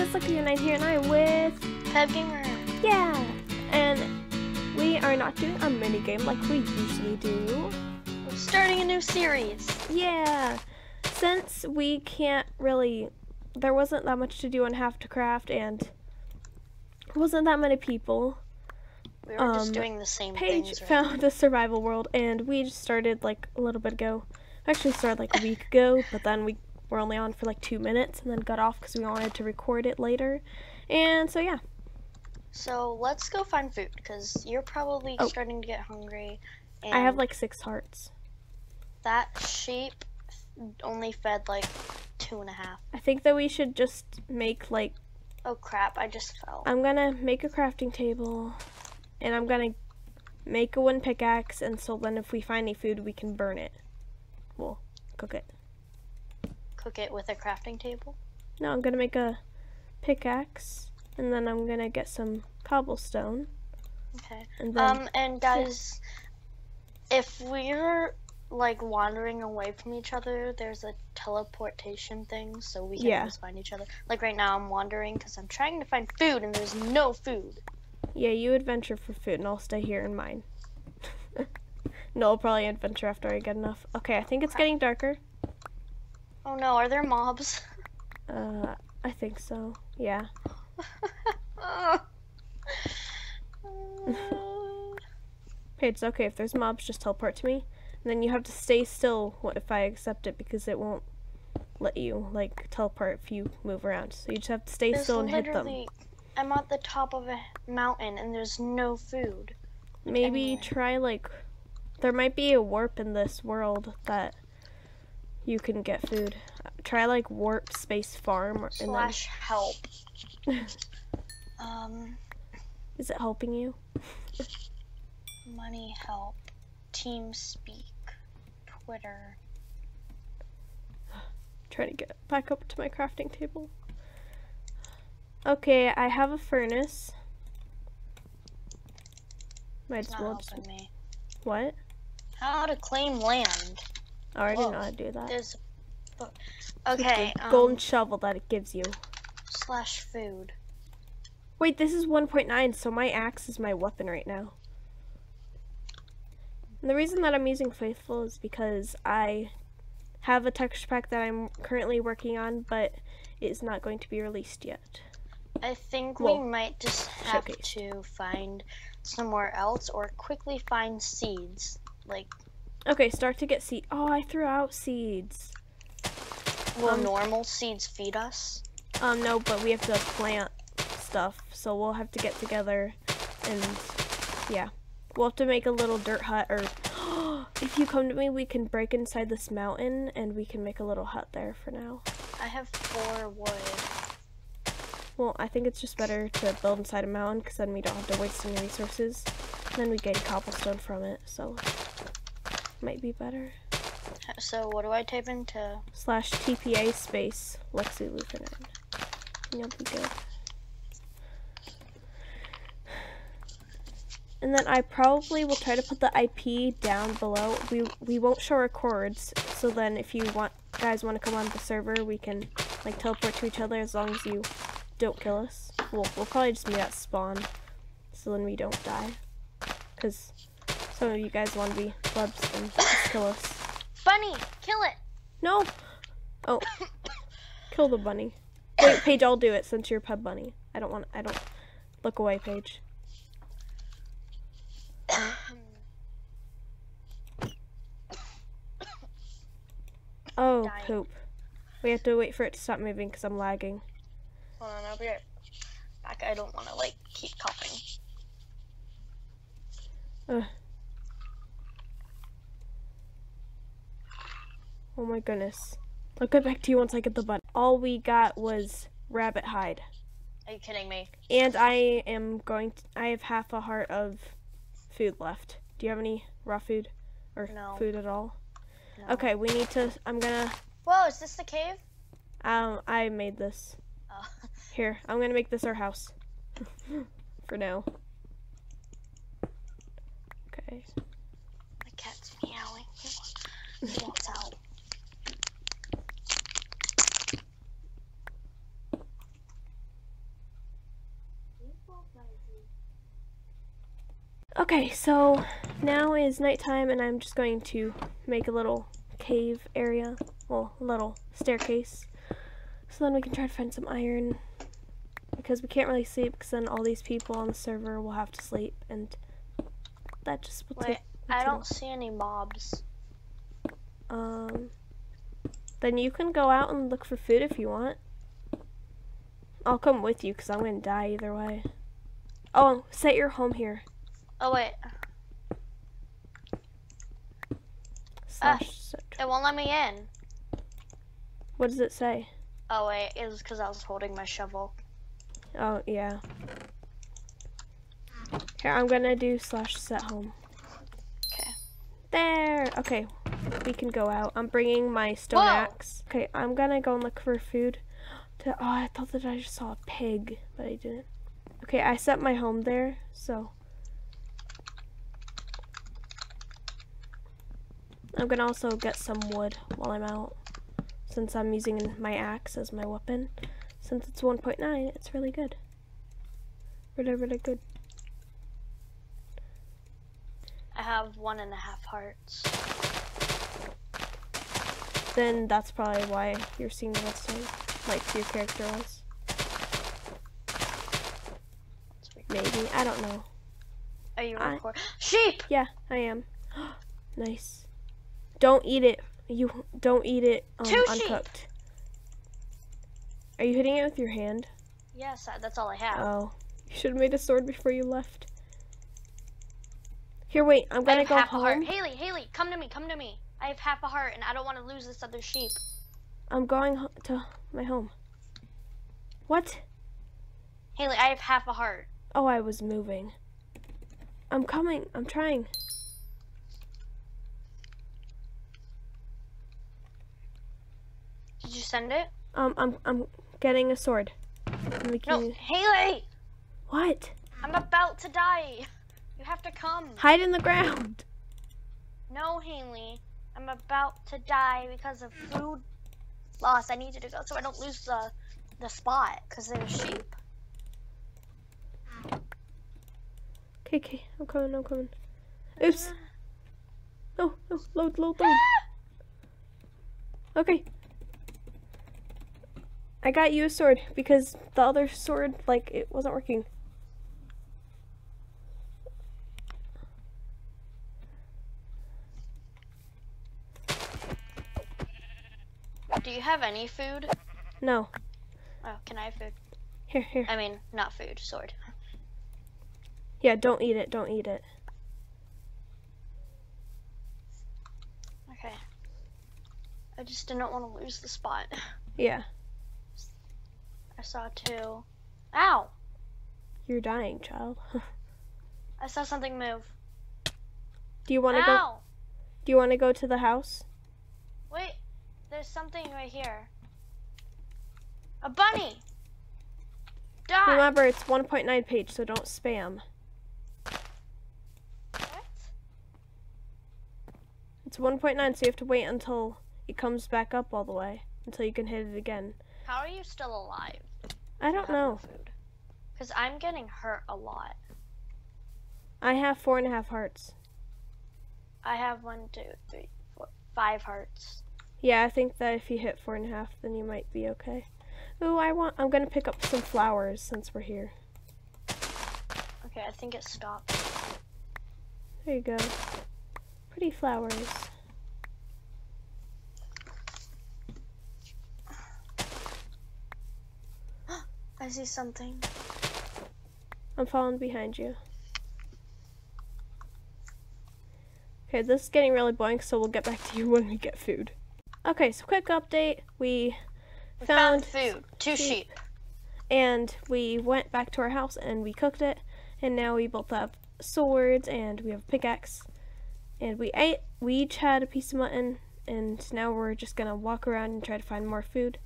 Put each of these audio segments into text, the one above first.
it's Lucky and I'm here and I'm with Peb Gamer. Yeah and we are not doing a mini game like we usually do. We're starting a new series. Yeah. Since we can't really there wasn't that much to do on Half to Craft and wasn't that many people. We were Um, just doing the same Paige things. Right? found the survival world and we just started like a little bit ago. Actually started like a week ago, but then we were only on for like two minutes and then got off because we wanted to record it later. And so yeah, So let's go find food because you're probably Oh. starting to get hungry. And I have like six hearts. that sheep only fed like two and a half. I think that we should just make like Oh crap! I just fell. I'm gonna make a crafting table and I'm gonna make a wooden pickaxe and so then if we find any food we can burn it. We'll cook it. Cook it with a crafting table. No, I'm gonna make a pickaxe and then I'm gonna get some cobblestone Okay. and then Um, and guys, if we're like wandering away from each other, there's a teleportation thing, so we can Yeah. always find each other. Like right now, I'm wandering because I'm trying to find food, and there's no food. yeah, you adventure for food and I'll stay here in mine. no, I'll probably adventure after I get enough. Okay, I think it's getting darker. Oh no, are there mobs? Uh, I think so. Yeah. Okay, it's okay. If there's mobs, just teleport to me. And then you have to stay still wh- if I accept it because it won't let you like teleport if you move around. So you just have to stay There's still and hit them. I'm at the top of a mountain, and there's no food. Maybe anywhere. try like there might be a warp in this world that you can get food. Try like warp space farm or- and then Slash help. um, is it helping you? money help. Team speak. Twitter. Trying to get back up to my crafting table. Okay, I have a furnace. Might as well just me. what? How to claim land. Oh, I didn't know how to do that. There's. Okay, The um, golden shovel that it gives you. slash food. Wait, this is 1.9, so my axe is my weapon right now. And the reason that I'm using Faithful is because I have a texture pack that I'm currently working on, but it is not going to be released yet. I think Well, we might just have showcase. to find somewhere else or quickly find seeds. Like, Okay, start to get seed. Oh, I threw out seeds. will Um, normal seeds feed us? Um, no, but we have to plant stuff, so we'll have to get together and yeah. We'll have to make a little dirt hut or if you come to me, we can break inside this mountain and we can make a little hut there for now. I have four wood. Well, I think it's just better to build inside a mountain because then we don't have to waste any resources. And then we gain cobblestone from it, so might be better. So what do I type into? Slash TPA space Lexi Lutheran. You'll be good. And then I probably will try to put the IP down below. We we won't show our chords, so then if you want guys want to come on the server, we can like teleport to each other as long as you don't kill us. We'll we'll probably just meet at spawn, so then we don't die. Cause some of you guys want to be plebs and just kill us. Bunny, kill it. No. Oh. Kill the bunny. Wait, Paige, I'll do it since you're pub bunny. I don't want. I don't. Look away, Paige. Oh, Dying. poop. We have to wait for it to stop moving because I'm lagging. Hold on, I'll be right back. I don't want to like keep coughing. Oh my goodness. I'll get back to you once I get the button. All we got was rabbit hide. Are you kidding me? And I am going to, I have half a heart of food left. Do you have any raw food? Or No. food at all? No. Okay, we need to, I'm gonna, Whoa, is this the cave? um, I made this. Oh. Here, I'm gonna make this our house. For now. Okay. My cat's meowing. He wants out. Okay, so now is nighttime and I'm just going to make a little cave area, well, a little staircase. So then we can try to find some iron because we can't really sleep because then all these people on the server will have to sleep and that just will Wait, I don't see any mobs. Um, then you can go out and look for food if you want. I'll come with you because I'm going to die either way. Oh, set your home here. Oh wait, Slash ah, set. it won't let me in. What does it say? Oh wait, it was because I was holding my shovel. Oh, yeah. Here, I'm going to do slash set home. Okay. There. Okay, we can go out. I'm bringing my stone Whoa. axe. Okay, I'm going to go and look for food. To, oh, I thought that I just saw a pig, but I didn't. Okay, I set my home there, so. I'm gonna also get some wood while I'm out, since I'm using my axe as my weapon. Since it's 1.9, it's really good. Really, really good. I have one and a half hearts. Then that's probably why you're seeing the redstone, like your character was. Maybe, I don't know. Are you recording? Sheep! Yeah, I am. nice. Don't eat it. You don't eat it um, sheep. uncooked. Are you hitting it with your hand? Yes, that's all I have. Oh, you should have made a sword before you left. Here, wait. I'm gonna I have go half a heart. Haley, Haley, come to me, come to me. I have half a heart and I don't want to lose this other sheep. I'm going to my home. What? Haley, I have half a heart. Oh, I was moving. I'm coming. I'm trying. Did you send it? Um, I'm I'm getting a sword. Making No, Haley! What? I'm about to die. You have to come. Hide in the ground. No, Haley. I'm about to die because of food loss. I need you to go so I don't lose the the spot because there's sheep. Okay, okay. I'm coming. I'm coming. Oops. No, no. Load, load, load. Okay. I got you a sword because the other sword, like, it wasn't working. Do you have any food? No. Oh, can I have food? Here, here. I mean, not food, sword. Yeah, don't eat it. Don't eat it. Okay. I just didn't want to lose the spot. Yeah. I saw two. Ow! You're dying, child. I saw something move. Do you want to go? Ow! Do you want to go to the house? Wait, there's something right here. A bunny! Die! Remember, it's 1.9 Paige, so don't spam. What? It's 1.9, so you have to wait until it comes back up all the way until you can hit it again. How are you still alive? I don't know. Food? Because I'm getting hurt a lot. I have four and a half hearts. I have one, two, three, four, five hearts. Yeah, I think that if you hit four and a half, then you might be okay. Ooh, I want. I'm gonna pick up some flowers since we're here. Okay, I think it stopped. There you go. Pretty flowers. I see something. I'm following behind you. Okay, this is getting really boring, so we'll get back to you when we get food. Okay, so quick update. We We found, found food. Two sheep. sheep. and we went back to our house and we cooked it, and now we both have swords and we have a pickaxe, and we ate. We each had a piece of mutton, and now we're just gonna walk around and try to find more food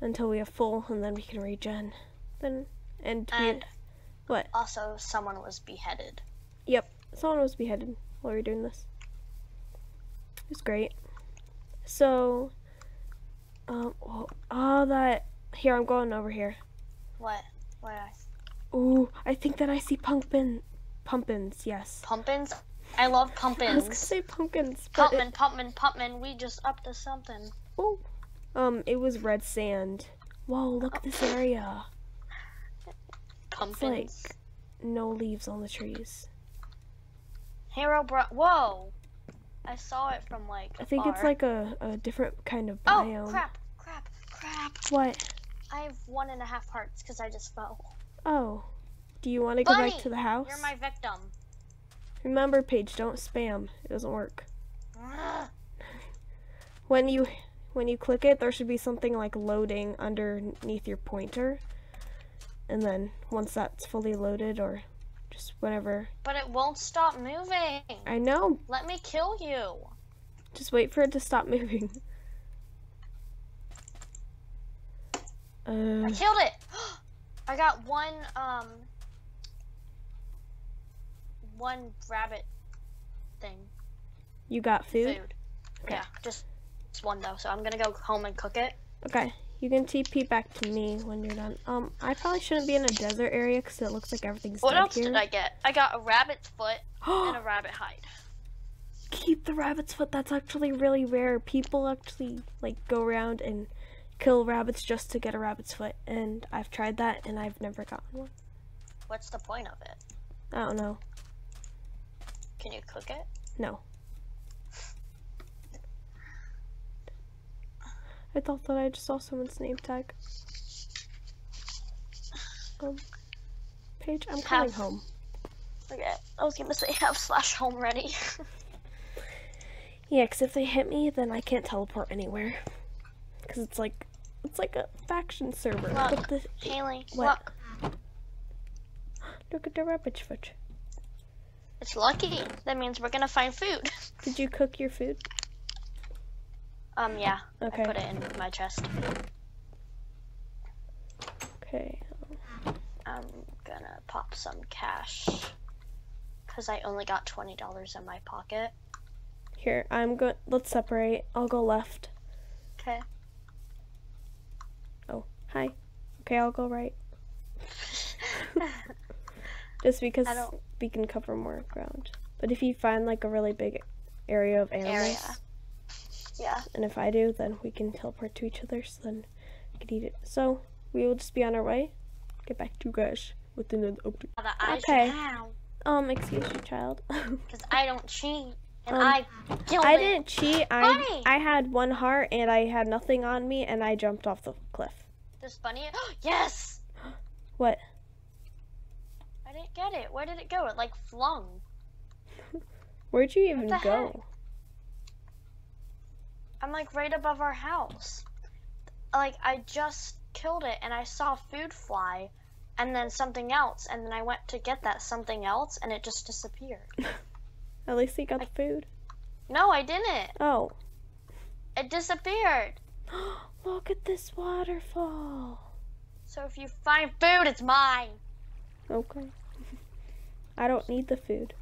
until we are full, and then we can regen. Then and, And what? also, someone was beheaded. Yep, someone was beheaded while we were doing this. It was great. So, um, oh, oh, that here I'm going over here. What? Why? Ooh, I think that I see pumpkin, pumpkins. Yes. Pumpkins. I love pumpkins. I was gonna say pumpkins, but it, Pumpkin, pumpkin, pumpkin. We just up to something. oh, um, it was red sand. Whoa, look at this area. Pumpkins. No leaves on the trees. Hero bro. Whoa. I saw it from like. I think it's like a, a different kind of biome. Oh crap! Crap! Crap! What? I have one and a half hearts because I just fell. Oh. Do you want to go back to the house? You're my victim. Remember, Paige, don't spam. It doesn't work. When you when you click it, there should be something like loading underneath your pointer. And then once that's fully loaded or just whenever But it won't stop moving. I know, Let me kill you. just wait for it to stop moving. I Uh, killed it. I got one um one rabbit thing you got food? food. Okay. Yeah, just, just one though. So I'm gonna go home and cook it. Okay. You can TP back to me when you're done. Um, I probably shouldn't be in a desert area because it looks like everything's What dead else here. did I get? I got a rabbit's foot and a rabbit hide. keep the rabbit's foot. That's actually really rare. People actually like go around and kill rabbits just to get a rabbit's foot, and I've tried that and I've never gotten one. What's the point of it? I don't know. Can you cook it? No. I thought that I just saw someone's name tag. Um, Paige, I'm coming home. Okay, I was gonna say have slash home ready. Yeah, 'cause if they hit me, then I can't teleport anywhere. 'Cause it's like, it's like a faction server. Look. The, Haley, What? look, look at the rabbit's foot. it's lucky. That means we're gonna find food. Did you cook your food? Um, yeah, Okay. I put it in my chest. Okay. I'm gonna pop some cash. Cause I only got twenty dollars in my pocket. Here, I'm going. Let's separate. I'll go left. Okay. Oh, hi. Okay, I'll go right. Just because we can cover more ground. But if you find like a really big area of animals, Area. Yeah. and if I do, then we can teleport to each other. So then we can eat it. So we will just be on our way. Get back to Gush within an update. That Okay. Um, excuse me, child. Cause I don't cheat. And Um, I killed I it. didn't cheat. I Bunny! I had one heart and I had nothing on me, and I jumped off the cliff. This bunny. yes. What? I didn't get it. Where did it go? It like flung. Where'd you even go? I'm like right above our house. Like I just killed it and I saw food fly and then something else and then I went to get that something else and it just disappeared. At least you got the food. No, I didn't. Oh. It disappeared. Look at this waterfall. So if you find food, it's mine. Okay. I don't need the food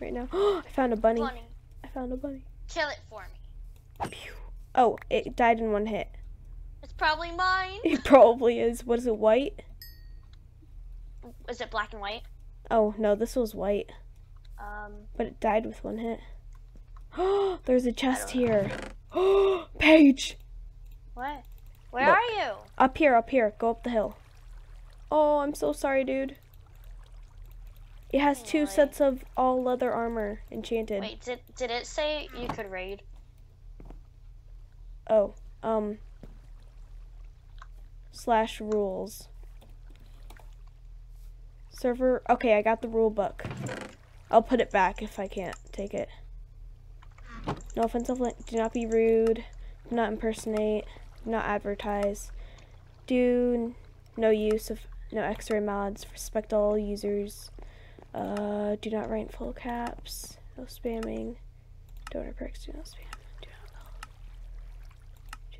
right now. I found a bunny. Bunny, I found a bunny. kill it for me. Oh, it died in one hit. It's probably mine. It probably is. What is it, white? Is it black and white? Oh, no, this was white. Um, But it died with one hit. Oh, There's a chest here. Paige! what? Where Look. are you? Up here, up here. Go up the hill. Oh, I'm so sorry, dude. It has two Really? sets of all leather armor enchanted. Wait, did did it say you could raid? Oh, um, slash rules. Server, okay, I got the rule book. I'll put it back if I can't take it. No offensive, li- do not be rude, do not impersonate, do not advertise, do no use of no x-ray mods, respect all users, uh, do not write in full caps, no spamming, donor perks, do not spam.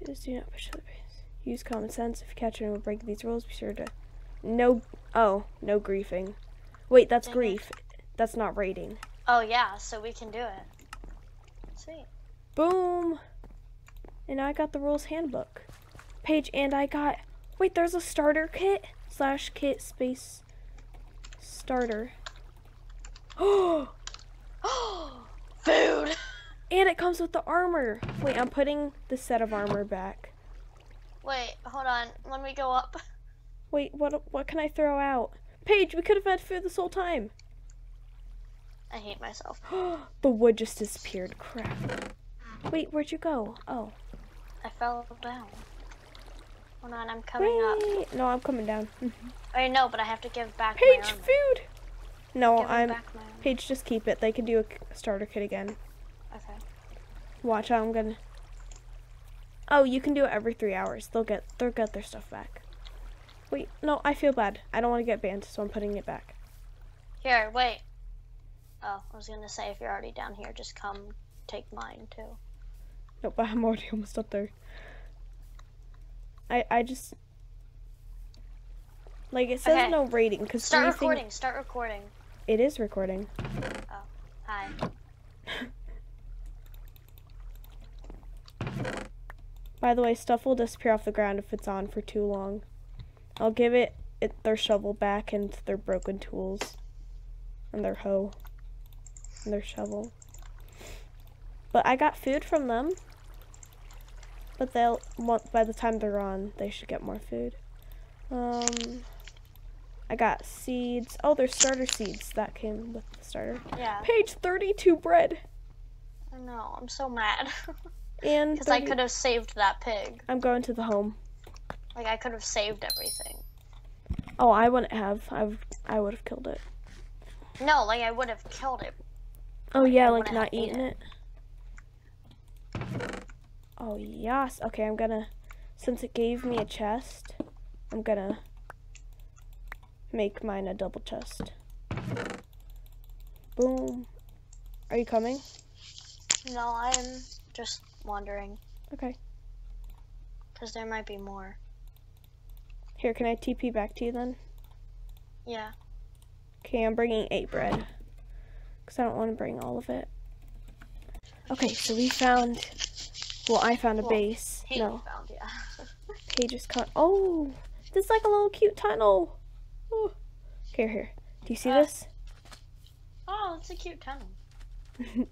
Choose do not push other buttons. Use common sense. If you catch anyone breaking these rules, be sure to. No. Oh, no griefing. Wait, that's grief. That's not raiding. Oh yeah, so we can do it. Sweet. Boom! And I got the rules handbook. Paige, and I got. Wait, there's a starter kit slash kit space starter. Oh, Food. And it comes with the armor. Wait, I'm putting the set of armor back. Wait, hold on. Let me go up. Wait, what what can I throw out? Paige, we could have had food this whole time. I hate myself. the wood just disappeared. Crap. Wait, where'd you go? Oh. I fell down. Hold on, I'm coming up. Wait. No, I'm coming down. Mm-hmm. I know, but I have to give back Paige, food! No, Give I'm. back my. Paige, just keep it. They can do a starter kit again. Okay. Watch how I'm gonna. Oh, you can do it every three hours. They'll get they'll get their stuff back. Wait, no, I feel bad. I don't want to get banned, so I'm putting it back. Here, wait. Oh, I was gonna say if you're already down here, just come take mine too. Nope, I'm already almost up there. I I just like it says Okay. no rating because Start recording. Start recording. It is recording. Oh, hi. By the way, stuff will disappear off the ground if it's on for too long. I'll give it, it their shovel back and their broken tools. And their hoe. And their shovel. But I got food from them. But they'll want by the time they're on, they should get more food. Um I got seeds. Oh, there's starter seeds that came with the starter. Yeah. Paige 32 bread. I know. I'm so mad And because I could have saved that pig. I'm going to the home. Like I could have saved everything. Oh, I wouldn't have. I've I would have killed it. No, like I would have killed it. Oh yeah, I like not eating it. Oh yes. Okay, I'm gonna. Since it gave me a chest, I'm gonna make mine a double chest. Boom. Are you coming? No, I'm just wondering Okay. because there might be more. Here, can I TP back to you then? Yeah. Okay, I'm bringing eight bread. Because I don't want to bring all of it. Okay, so we found. Well, I found a Well, base. Hey, no, found yeah. pages cut. Oh, this is like a little cute tunnel. Oh. Here, here. Do you see Uh, this? oh, it's a cute tunnel.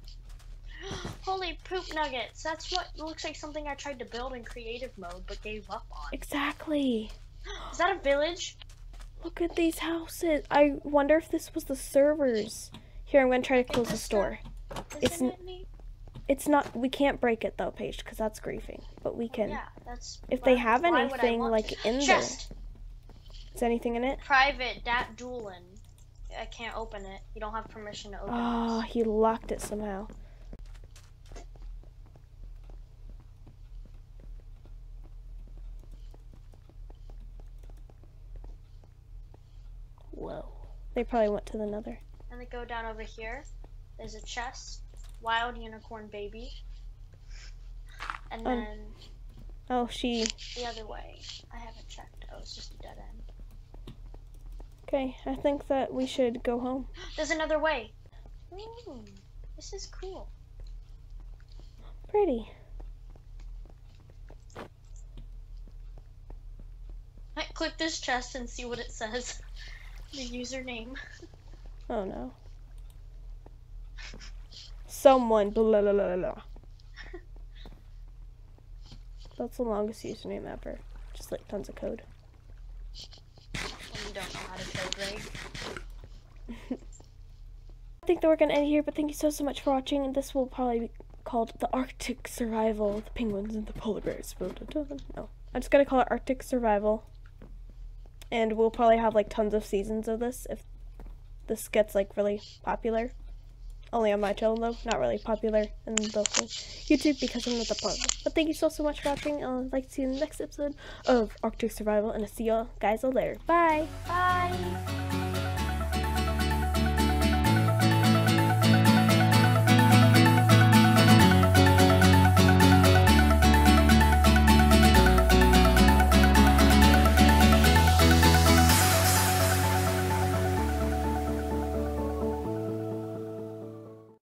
Holy poop nuggets! That's what looks like something I tried to build in creative mode but gave up on. Exactly. Is that a village? Look at these houses. I wonder if this was the servers. Here, I'm gonna try to close the store. It's it? It's not. We can't break it though, Paige, because that's griefing. But we oh, can. Yeah, that's. If they have anything like to? in there, Chest, is anything in it? private, dat duelin. I can't open it. You don't have permission to open it. Oh, this. he locked it somehow. Whoa. They probably went to the nether. And they go down over here. There's a chest. Wild unicorn baby. And Um. then Oh, she. the other way. I haven't checked. Oh, it's just a dead end. Okay, I think that we should go home. There's another way. Ooh, this is cool. Pretty. I click this chest and see what it says. The username. Oh no. Someone. Blah, blah, blah, blah. That's the longest username ever. Just like tons of code. And you don't know how to code, right? I think that we're gonna end here, but thank you so so much for watching. This will probably be called the Arctic Survival, the penguins and the polar bears. No, I'm just gonna call it Arctic Survival, and we'll probably have like tons of seasons of this if this gets like really popular. Only on my channel though, not really popular in the whole YouTube because I'm not the part. But thank you so so much for watching. I'll like to see you in the next episode of Arctic Survival, and I'll see y'all guys all later. Bye. Bye.